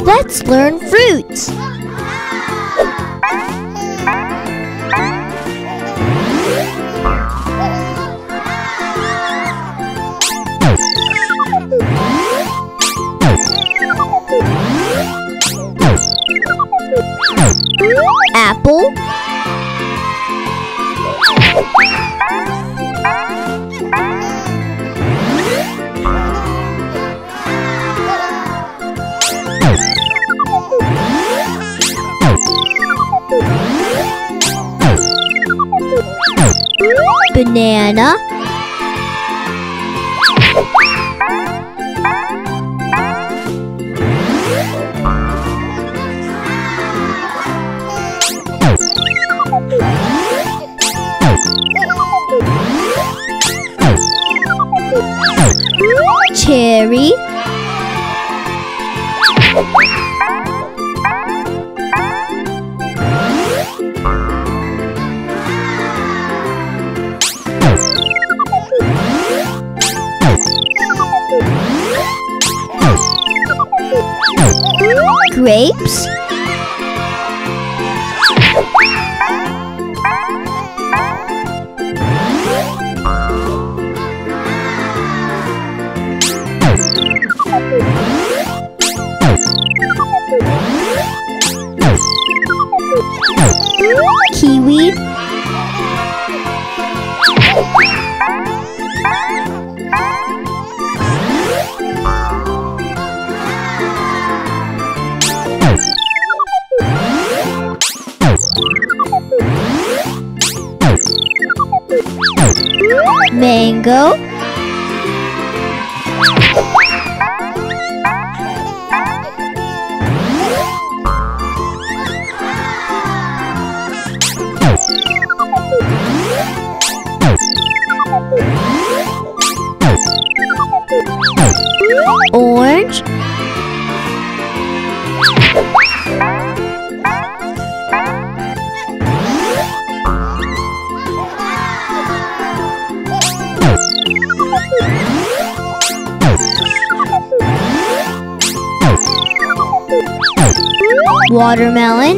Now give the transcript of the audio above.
Let's learn fruits. Banana. Cherry grapes? Kiwi mango. Orange watermelon